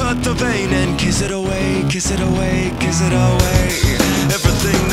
cut the vein and kiss it away, kiss it away, kiss it away. Everything